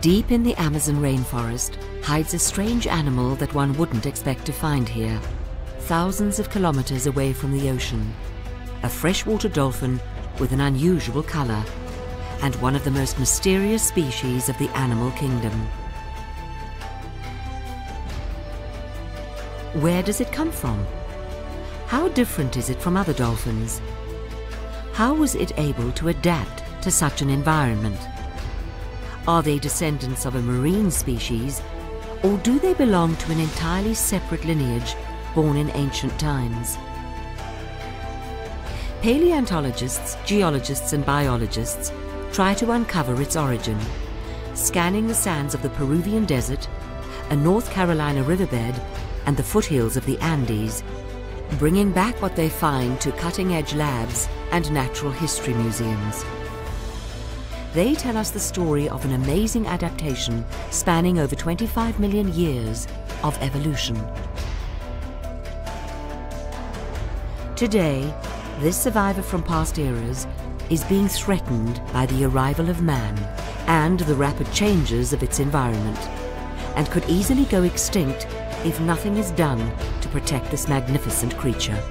Deep in the Amazon rainforest hides a strange animal that one wouldn't expect to find here, thousands of kilometers away from the ocean. A freshwater dolphin with an unusual color and one of the most mysterious species of the animal kingdom. Where does it come from? How different is it from other dolphins? How was it able to adapt to such an environment? Are they descendants of a marine species, or do they belong to an entirely separate lineage born in ancient times? Paleontologists, geologists and biologists try to uncover its origin, scanning the sands of the Peruvian desert, a North Carolina riverbed and the foothills of the Andes, bringing back what they find to cutting-edge labs and natural history museums. They tell us the story of an amazing adaptation spanning over 25 million years of evolution. Today, this survivor from past eras is being threatened by the arrival of man and the rapid changes of its environment, and could easily go extinct if nothing is done to protect this magnificent creature.